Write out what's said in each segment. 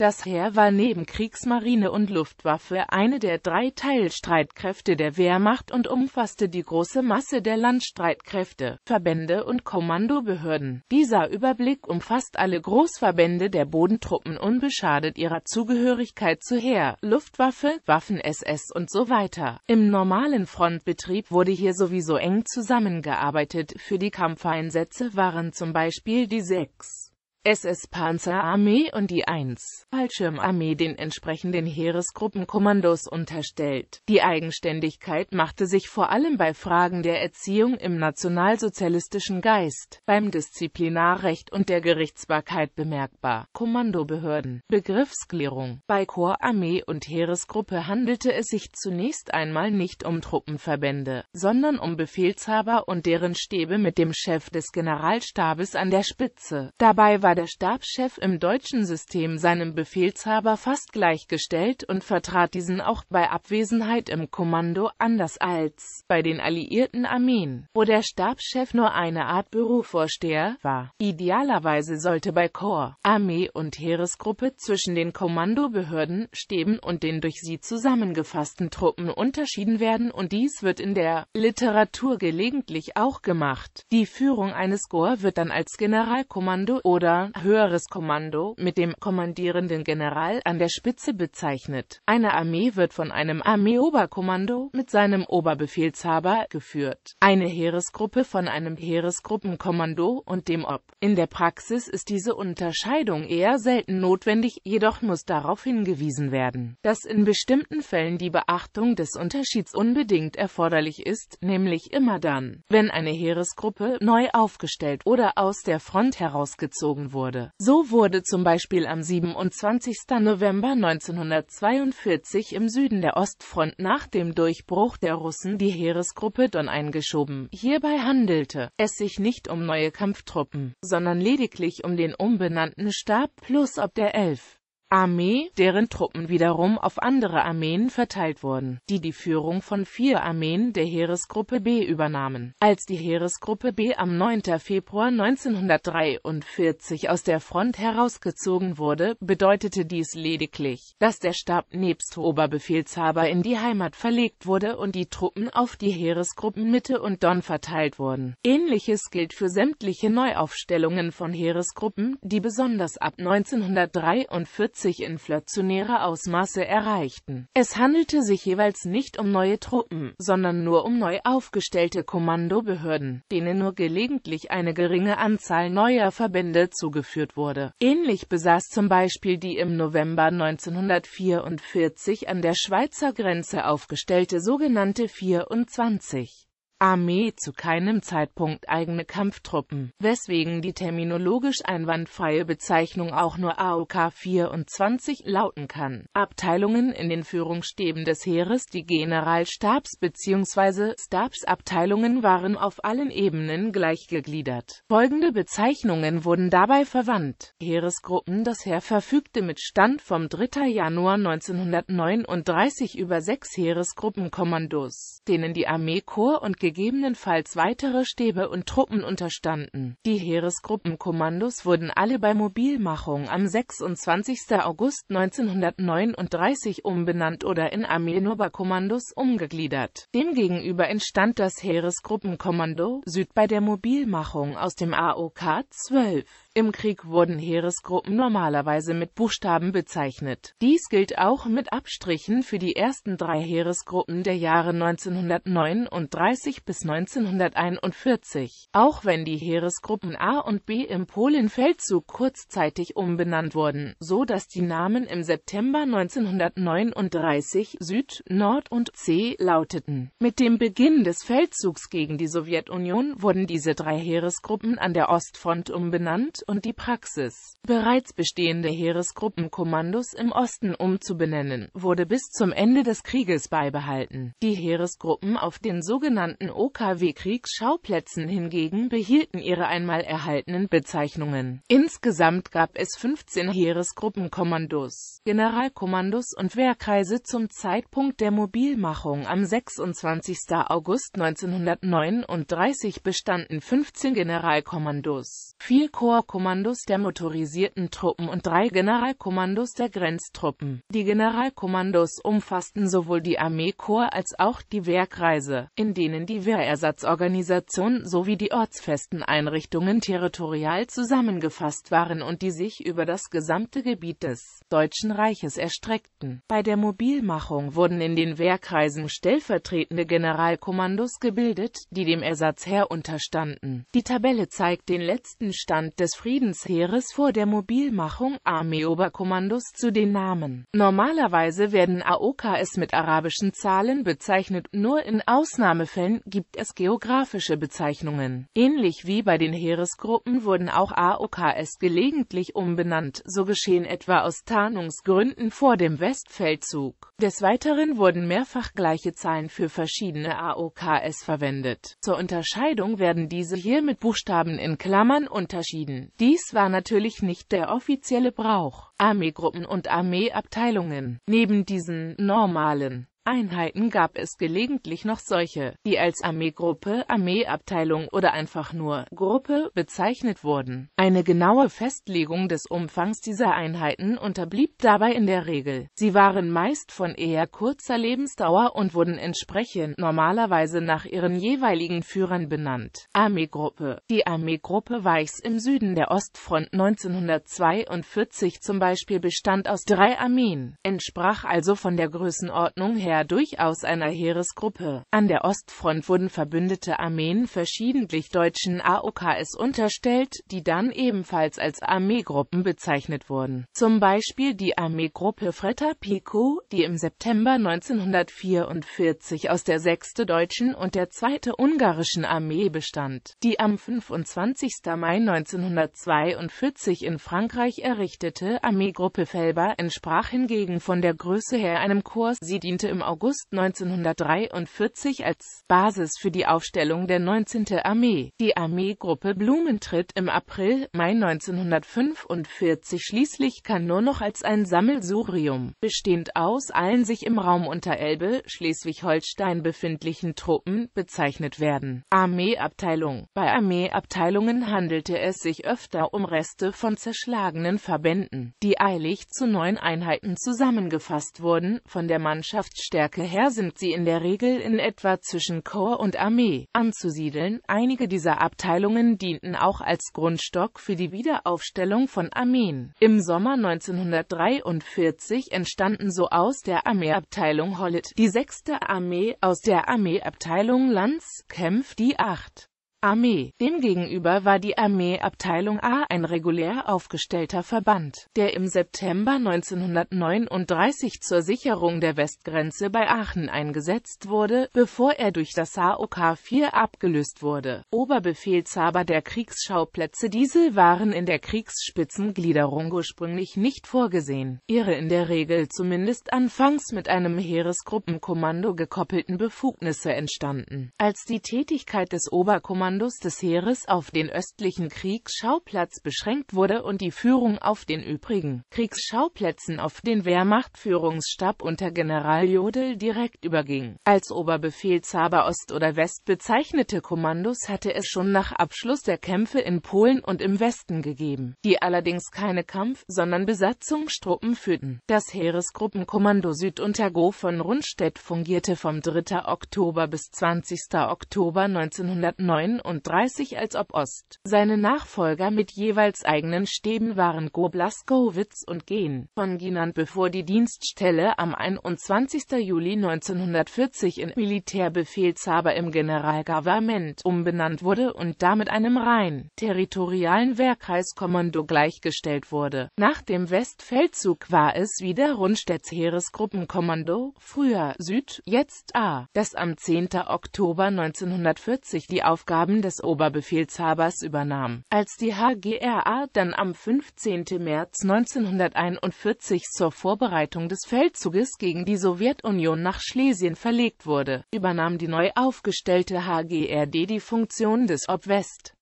Das Heer war neben Kriegsmarine und Luftwaffe eine der drei Teilstreitkräfte der Wehrmacht und umfasste die große Masse der Landstreitkräfte, Verbände und Kommandobehörden. Dieser Überblick umfasst alle Großverbände der Bodentruppen unbeschadet ihrer Zugehörigkeit zu Heer, Luftwaffe, Waffen-SS und so weiter. Im normalen Frontbetrieb wurde hier sowieso eng zusammengearbeitet, für die Kampfeinsätze waren zum Beispiel die 6. SS-Panzerarmee und die 1. Fallschirmarmee den entsprechenden Heeresgruppenkommandos unterstellt. Die Eigenständigkeit machte sich vor allem bei Fragen der Erziehung im nationalsozialistischen Geist, beim Disziplinarrecht und der Gerichtsbarkeit bemerkbar. Kommandobehörden Begriffsklärung Bei Korps, Armee und Heeresgruppe handelte es sich zunächst einmal nicht um Truppenverbände, sondern um Befehlshaber und deren Stäbe mit dem Chef des Generalstabes an der Spitze. Dabei war war der Stabschef im deutschen System seinem Befehlshaber fast gleichgestellt und vertrat diesen auch bei Abwesenheit im Kommando anders als bei den alliierten Armeen, wo der Stabschef nur eine Art Bürovorsteher war. Idealerweise sollte bei Korps, Armee und Heeresgruppe zwischen den Kommandobehörden, Stäben und den durch sie zusammengefassten Truppen unterschieden werden und dies wird in der Literatur gelegentlich auch gemacht. Die Führung eines Korps wird dann als Generalkommando oder höheres Kommando, mit dem kommandierenden General an der Spitze bezeichnet. Eine Armee wird von einem Armeeoberkommando mit seinem Oberbefehlshaber geführt, eine Heeresgruppe von einem Heeresgruppenkommando und dem Ob. In der Praxis ist diese Unterscheidung eher selten notwendig, jedoch muss darauf hingewiesen werden, dass in bestimmten Fällen die Beachtung des Unterschieds unbedingt erforderlich ist, nämlich immer dann, wenn eine Heeresgruppe neu aufgestellt oder aus der Front herausgezogen wurde. So wurde zum Beispiel am 27. November 1942 im Süden der Ostfront nach dem Durchbruch der Russen die Heeresgruppe Don eingeschoben. Hierbei handelte es sich nicht um neue Kampftruppen, sondern lediglich um den umbenannten Stab plus ob der 11. Armee, deren Truppen wiederum auf andere Armeen verteilt wurden, die die Führung von vier Armeen der Heeresgruppe B übernahmen. Als die Heeresgruppe B am 9. Februar 1943 aus der Front herausgezogen wurde, bedeutete dies lediglich, dass der Stab nebst Oberbefehlshaber in die Heimat verlegt wurde und die Truppen auf die Heeresgruppen Mitte und Don verteilt wurden. Ähnliches gilt für sämtliche Neuaufstellungen von Heeresgruppen, die besonders ab 1943 plötzlich inflationäre Ausmaße erreichten. Es handelte sich jeweils nicht um neue Truppen, sondern nur um neu aufgestellte Kommandobehörden, denen nur gelegentlich eine geringe Anzahl neuer Verbände zugeführt wurde. Ähnlich besaß zum Beispiel die im November 1944 an der Schweizer Grenze aufgestellte sogenannte 24 Armee zu keinem Zeitpunkt eigene Kampftruppen, weswegen die terminologisch einwandfreie Bezeichnung auch nur AOK 24 lauten kann. Abteilungen in den Führungsstäben des Heeres Die Generalstabs- bzw. Stabsabteilungen waren auf allen Ebenen gleich gegliedert. Folgende Bezeichnungen wurden dabei verwandt. Heeresgruppen Das Heer verfügte mit Stand vom 3. Januar 1939 über sechs Heeresgruppenkommandos, denen die Armeekorps und gegebenenfalls weitere Stäbe und Truppen unterstanden. Die Heeresgruppenkommandos wurden alle bei Mobilmachung am 26. August 1939 umbenannt oder in Armeenoberkommandos umgegliedert. Demgegenüber entstand das Heeresgruppenkommando Süd bei der Mobilmachung aus dem AOK 12. Im Krieg wurden Heeresgruppen normalerweise mit Buchstaben bezeichnet. Dies gilt auch mit Abstrichen für die ersten drei Heeresgruppen der Jahre 1939 bis 1941. Auch wenn die Heeresgruppen A und B im Polenfeldzug kurzzeitig umbenannt wurden, so dass die Namen im September 1939 Süd, Nord und C lauteten. Mit dem Beginn des Feldzugs gegen die Sowjetunion wurden diese drei Heeresgruppen an der Ostfront umbenannt und die Praxis, bereits bestehende Heeresgruppenkommandos im Osten umzubenennen, wurde bis zum Ende des Krieges beibehalten. Die Heeresgruppen auf den sogenannten OKW-Kriegsschauplätzen hingegen behielten ihre einmal erhaltenen Bezeichnungen. Insgesamt gab es 15 Heeresgruppenkommandos, Generalkommandos und Wehrkreise zum Zeitpunkt der Mobilmachung am 26. August 1939 bestanden 15 Generalkommandos, vier Korps Generalkommandos der motorisierten Truppen und drei Generalkommandos der Grenztruppen. Die Generalkommandos umfassten sowohl die Armeekorps als auch die Wehrkreise, in denen die Wehrersatzorganisation sowie die ortsfesten Einrichtungen territorial zusammengefasst waren und die sich über das gesamte Gebiet des Deutschen Reiches erstreckten. Bei der Mobilmachung wurden in den Wehrkreisen stellvertretende Generalkommandos gebildet, die dem Ersatzheer unterstanden. Die Tabelle zeigt den letzten Stand des Friedensheeres vor der Mobilmachung Armeeoberkommandos zu den Namen. Normalerweise werden AOKs mit arabischen Zahlen bezeichnet, nur in Ausnahmefällen gibt es geografische Bezeichnungen. Ähnlich wie bei den Heeresgruppen wurden auch AOKs gelegentlich umbenannt, so geschehen etwa aus Tarnungsgründen vor dem Westfeldzug. Des Weiteren wurden mehrfach gleiche Zahlen für verschiedene AOKs verwendet. Zur Unterscheidung werden diese hier mit Buchstaben in Klammern unterschieden. Dies war natürlich nicht der offizielle Brauch. Armeegruppen und Armeeabteilungen. Neben diesen normalen Einheiten gab es gelegentlich noch solche, die als Armeegruppe, Armeeabteilung oder einfach nur Gruppe bezeichnet wurden. Eine genaue Festlegung des Umfangs dieser Einheiten unterblieb dabei in der Regel. Sie waren meist von eher kurzer Lebensdauer und wurden entsprechend normalerweise nach ihren jeweiligen Führern benannt. Armeegruppe Die Armeegruppe Weichs im Süden der Ostfront 1942 zum Beispiel bestand aus drei Armeen, entsprach also von der Größenordnung her her durchaus einer Heeresgruppe. An der Ostfront wurden verbündete Armeen verschiedentlich deutschen AOKs unterstellt, die dann ebenfalls als Armeegruppen bezeichnet wurden. Zum Beispiel die Armeegruppe Fretta Pico, die im September 1944 aus der 6. Deutschen und der 2. Ungarischen Armee bestand. Die am 25. Mai 1942 in Frankreich errichtete Armeegruppe Felber entsprach hingegen von der Größe her einem Korps. Sie diente im August 1943 als Basis für die Aufstellung der 19. Armee. Die Armeegruppe Blumentritt im April, Mai 1945 schließlich kann nur noch als ein Sammelsurium, bestehend aus allen sich im Raum unter Elbe, Schleswig-Holstein befindlichen Truppen, bezeichnet werden. Armeeabteilung Bei Armeeabteilungen handelte es sich öfter um Reste von zerschlagenen Verbänden, die eilig zu neuen Einheiten zusammengefasst wurden, von der Mannschaft Stärke her sind sie in der Regel in etwa zwischen Korps und Armee anzusiedeln. Einige dieser Abteilungen dienten auch als Grundstock für die Wiederaufstellung von Armeen. Im Sommer 1943 entstanden so aus der Armeeabteilung Hollet die 6. Armee, aus der Armeeabteilung Lanz Kempf die 8. Armee. Demgegenüber war die Armeeabteilung A ein regulär aufgestellter Verband, der im September 1939 zur Sicherung der Westgrenze bei Aachen eingesetzt wurde, bevor er durch das AOK 4 abgelöst wurde. Oberbefehlshaber der Kriegsschauplätze Diese waren in der Kriegsspitzengliederung ursprünglich nicht vorgesehen. Ihre in der Regel zumindest anfangs mit einem Heeresgruppenkommando gekoppelten Befugnisse entstanden. Als die Tätigkeit des Oberkommandos Kommandos des Heeres auf den östlichen Kriegsschauplatz beschränkt wurde und die Führung auf den übrigen Kriegsschauplätzen auf den Wehrmachtführungsstab unter General Jodl direkt überging. Als Oberbefehlshaber Ost oder West bezeichnete Kommandos hatte es schon nach Abschluss der Kämpfe in Polen und im Westen gegeben, die allerdings keine Kampf-, sondern Besatzungstruppen führten. Das Heeresgruppenkommando Süd unter Go von Rundstedt fungierte vom 3. Oktober bis 20. Oktober 1909 und 30 als ob Ost. Seine Nachfolger mit jeweils eigenen Stäben waren Go Blaskowitz und Gen von genannt bevor die Dienststelle am 21. Juli 1940 in Militärbefehlshaber im Generalgouvernement umbenannt wurde und damit einem rein territorialen Wehrkreiskommando gleichgestellt wurde. Nach dem Westfeldzug war es wieder Rundstedts Heeresgruppenkommando, früher Süd, jetzt A, das am 10. Oktober 1940 die Aufgabe Aufgaben des Oberbefehlshabers übernahm. Als die HGRA dann am 15. März 1941 zur Vorbereitung des Feldzuges gegen die Sowjetunion nach Schlesien verlegt wurde, übernahm die neu aufgestellte HGRD die Funktion des Ob-West.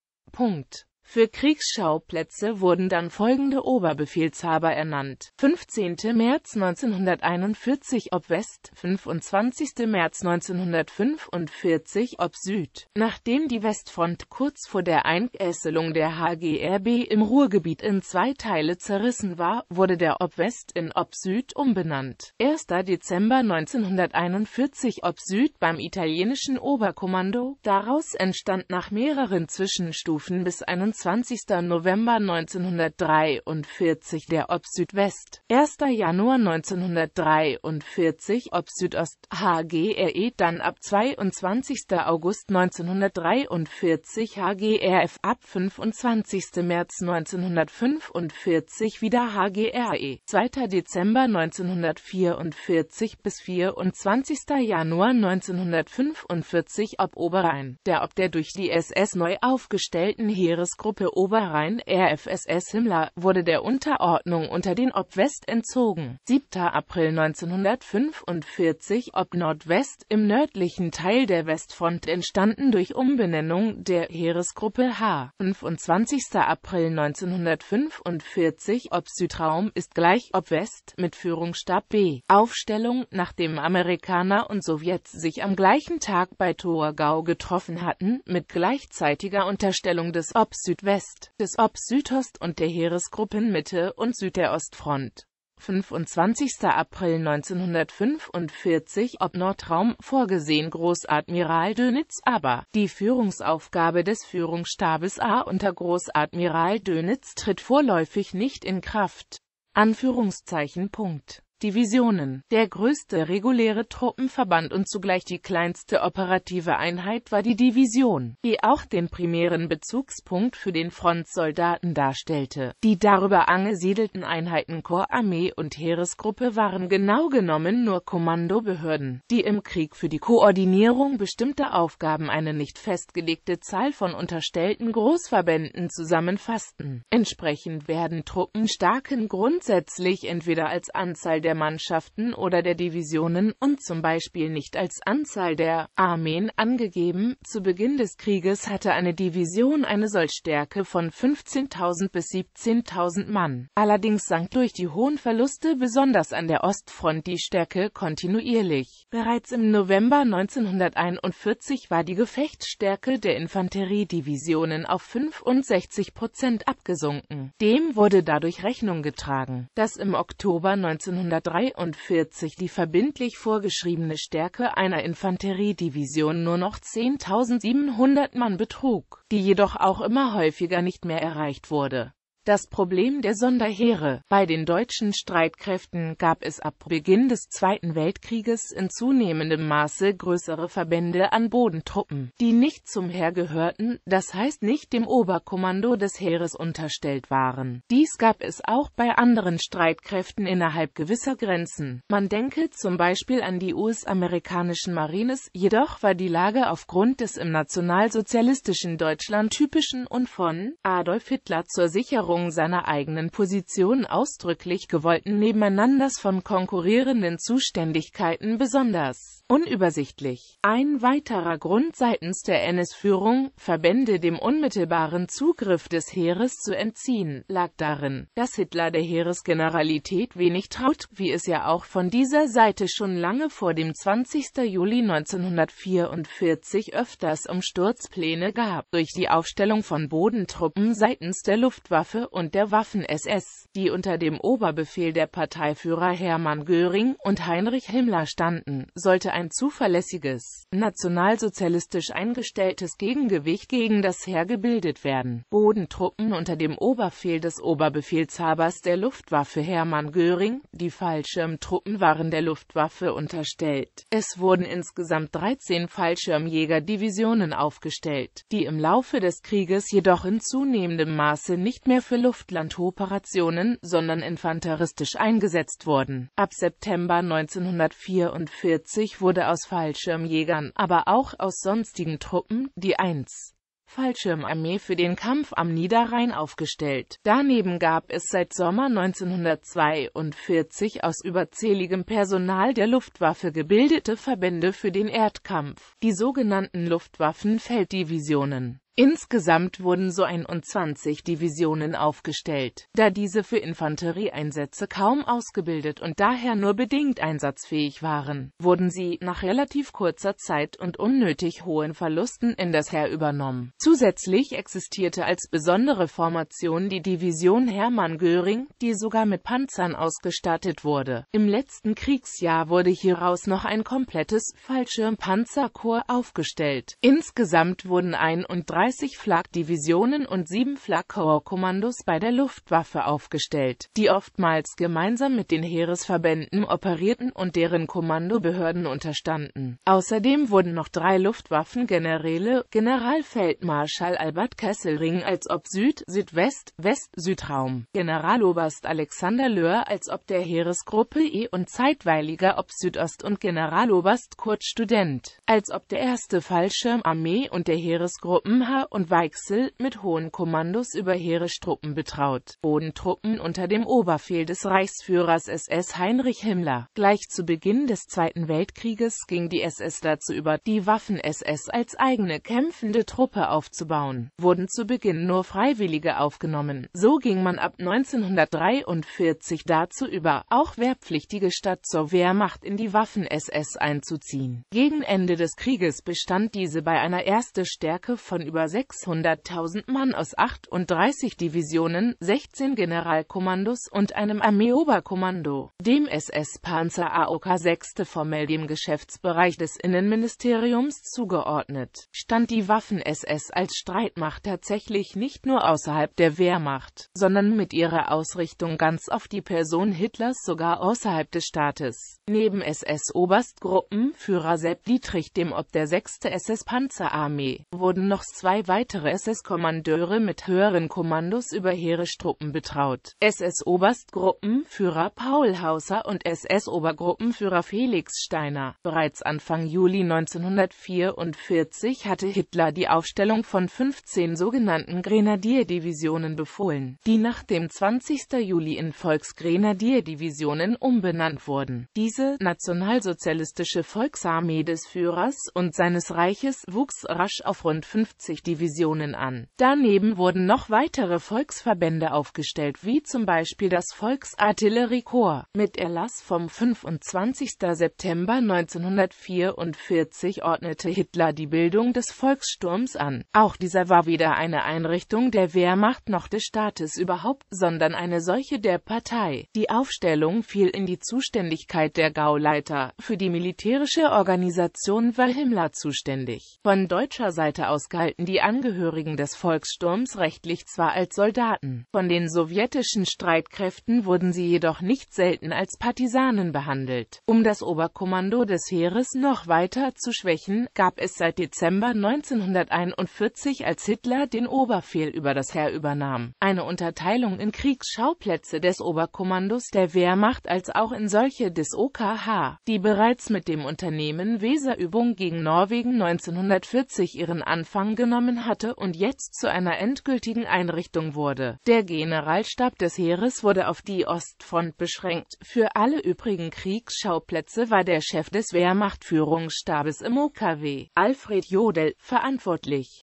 Für Kriegsschauplätze wurden dann folgende Oberbefehlshaber ernannt. 15. März 1941 Ob West, 25. März 1945 Ob Süd. Nachdem die Westfront kurz vor der Einkesselung der HGRB im Ruhrgebiet in zwei Teile zerrissen war, wurde der Ob West in Ob Süd umbenannt. 1. Dezember 1941 Ob Süd beim italienischen Oberkommando. Daraus entstand nach mehreren Zwischenstufen bis 21 20. November 1943 der Ob Südwest, 1. Januar 1943 Ob Südost, HGRE dann ab 22. August 1943 HGRF ab 25. März 1945 wieder HGRE, 2. Dezember 1944 bis 24. Januar 1945 Ob Oberrhein, der Ob der durch die SS neu aufgestellten Heeresgruppe Truppe Oberrhein RFSS Himmler wurde der Unterordnung unter den Ob West entzogen. 7. April 1945 Ob Nordwest im nördlichen Teil der Westfront entstanden durch Umbenennung der Heeresgruppe H. 25. April 1945 Ob Südraum ist gleich Ob West mit Führungsstab B. Aufstellung, nachdem Amerikaner und Sowjets sich am gleichen Tag bei Torgau getroffen hatten, mit gleichzeitiger Unterstellung des Ob Südwest, des OB Südost und der Heeresgruppen Mitte und Süd der Ostfront. 25. April 1945 ob Nordraum vorgesehen Großadmiral Dönitz aber die Führungsaufgabe des Führungsstabes A unter Großadmiral Dönitz tritt vorläufig nicht in Kraft. Anführungszeichen Punkt Divisionen. Der größte reguläre Truppenverband und zugleich die kleinste operative Einheit war die Division, die auch den primären Bezugspunkt für den Frontsoldaten darstellte. Die darüber angesiedelten Einheiten Korps, Armee und Heeresgruppe waren genau genommen nur Kommandobehörden, die im Krieg für die Koordinierung bestimmter Aufgaben eine nicht festgelegte Zahl von unterstellten Großverbänden zusammenfassten. Entsprechend werden Truppenstärken grundsätzlich entweder als Anzahl der der Mannschaften oder der Divisionen und zum Beispiel nicht als Anzahl der Armeen angegeben. Zu Beginn des Krieges hatte eine Division eine Sollstärke von 15.000 bis 17.000 Mann. Allerdings sank durch die hohen Verluste besonders an der Ostfront die Stärke kontinuierlich. Bereits im November 1941 war die Gefechtsstärke der Infanteriedivisionen auf 65 Prozent abgesunken. Dem wurde dadurch Rechnung getragen, dass im Oktober 1941 1943 die verbindlich vorgeschriebene Stärke einer Infanteriedivision nur noch 10.700 Mann betrug, die jedoch auch immer häufiger nicht mehr erreicht wurde das Problem der Sonderheere. Bei den deutschen Streitkräften gab es ab Beginn des Zweiten Weltkrieges in zunehmendem Maße größere Verbände an Bodentruppen, die nicht zum Heer gehörten, das heißt nicht dem Oberkommando des Heeres unterstellt waren. Dies gab es auch bei anderen Streitkräften innerhalb gewisser Grenzen. Man denke zum Beispiel an die US-amerikanischen Marines, jedoch war die Lage aufgrund des im nationalsozialistischen Deutschland typischen und von Adolf Hitler zur Sicherung Veränderung seiner eigenen Position ausdrücklich gewollten Nebeneinanders von konkurrierenden Zuständigkeiten besonders unübersichtlich. Ein weiterer Grund seitens der NS-Führung, Verbände dem unmittelbaren Zugriff des Heeres zu entziehen, lag darin, dass Hitler der Heeresgeneralität wenig traut, wie es ja auch von dieser Seite schon lange vor dem 20. Juli 1944 öfters Umsturzpläne gab, durch die Aufstellung von Bodentruppen seitens der Luftwaffe und der Waffen-SS, die unter dem Oberbefehl der Parteiführer Hermann Göring und Heinrich Himmler standen, sollte ein zuverlässiges, nationalsozialistisch eingestelltes Gegengewicht gegen das Heer gebildet werden. Bodentruppen unter dem Oberbefehl des Oberbefehlshabers der Luftwaffe Hermann Göring, die Fallschirmtruppen waren der Luftwaffe unterstellt. Es wurden insgesamt 13 Fallschirmjägerdivisionen aufgestellt, die im Laufe des Krieges jedoch in zunehmendem Maße nicht mehr für Luftlandoperationen, sondern infanteristisch eingesetzt wurden. Ab September 1944 wurde wurde aus Fallschirmjägern, aber auch aus sonstigen Truppen, die 1. Fallschirmarmee für den Kampf am Niederrhein aufgestellt. Daneben gab es seit Sommer 1942 aus überzähligem Personal der Luftwaffe gebildete Verbände für den Erdkampf, die sogenannten Luftwaffenfelddivisionen Insgesamt wurden so 21 Divisionen aufgestellt. Da diese für Infanterieeinsätze kaum ausgebildet und daher nur bedingt einsatzfähig waren, wurden sie nach relativ kurzer Zeit und unnötig hohen Verlusten in das Heer übernommen. Zusätzlich existierte als besondere Formation die Division Hermann Göring, die sogar mit Panzern ausgestattet wurde. Im letzten Kriegsjahr wurde hieraus noch ein komplettes Fallschirmpanzerkorps aufgestellt. Insgesamt wurden 31 30 Flak-Divisionen und sieben Flak-Korps-Kommandos bei der Luftwaffe aufgestellt, die oftmals gemeinsam mit den Heeresverbänden operierten und deren Kommandobehörden unterstanden. Außerdem wurden noch drei Luftwaffengeneräle, Generalfeldmarschall Albert Kesselring als ob Süd, Südwest, West, Südraum, Generaloberst Alexander Löhr als ob der Heeresgruppe E und zeitweiliger ob Südost und Generaloberst Kurt Student als ob der erste Fallschirmarmee und der Heeresgruppen H und Weichsel mit hohen Kommandos über Heerestruppen betraut. Bodentruppen unter dem Oberfehl des Reichsführers SS Heinrich Himmler. Gleich zu Beginn des Zweiten Weltkrieges ging die SS dazu über, die Waffen-SS als eigene kämpfende Truppe aufzubauen. Wurden zu Beginn nur Freiwillige aufgenommen. So ging man ab 1943 dazu über, auch Wehrpflichtige statt zur Wehrmacht in die Waffen-SS einzuziehen. Gegen Ende des Krieges bestand diese bei einer erste Stärke von über 600.000 Mann aus 38 Divisionen, 16 Generalkommandos und einem Armeeoberkommando, dem SS-Panzer AOK 6. formell dem Geschäftsbereich des Innenministeriums zugeordnet, stand die Waffen-SS als Streitmacht tatsächlich nicht nur außerhalb der Wehrmacht, sondern mit ihrer Ausrichtung ganz auf die Person Hitlers sogar außerhalb des Staates. Neben SS-Oberstgruppenführer Sepp Dietrich dem Ob der 6. SS-Panzerarmee wurden noch zwei weitere SS-Kommandeure mit höheren Kommandos über Heerestruppen betraut. SS-Oberstgruppenführer Paul Hauser und SS-Obergruppenführer Felix Steiner. Bereits Anfang Juli 1944 hatte Hitler die Aufstellung von 15 sogenannten Grenadierdivisionen befohlen, die nach dem 20. Juli in Volksgrenadierdivisionen umbenannt wurden. Diese nationalsozialistische Volksarmee des Führers und seines Reiches wuchs rasch auf rund 50 20 Divisionen an. Daneben wurden noch weitere Volksverbände aufgestellt wie zum Beispiel das Volksartilleriekorps. Mit Erlass vom 25. September 1944 ordnete Hitler die Bildung des Volkssturms an. Auch dieser war weder eine Einrichtung der Wehrmacht noch des Staates überhaupt, sondern eine solche der Partei. Die Aufstellung fiel in die Zuständigkeit der Gauleiter. Für die militärische Organisation war Himmler zuständig. Von deutscher Seite aus galten die Angehörigen des Volkssturms rechtlich zwar als Soldaten, von den sowjetischen Streitkräften wurden sie jedoch nicht selten als Partisanen behandelt. Um das Oberkommando des Heeres noch weiter zu schwächen, gab es seit Dezember 1941 als Hitler den Oberfehl über das Heer übernahm, eine Unterteilung in Kriegsschauplätze des Oberkommandos der Wehrmacht als auch in solche des OKH, die bereits mit dem Unternehmen Weserübung gegen Norwegen 1940 ihren Anfang genommen genommen hatte und jetzt zu einer endgültigen Einrichtung wurde. Der Generalstab des Heeres wurde auf die Ostfront beschränkt. Für alle übrigen Kriegsschauplätze war der Chef des Wehrmachtführungsstabes im OKW, Alfred Jodl, verantwortlich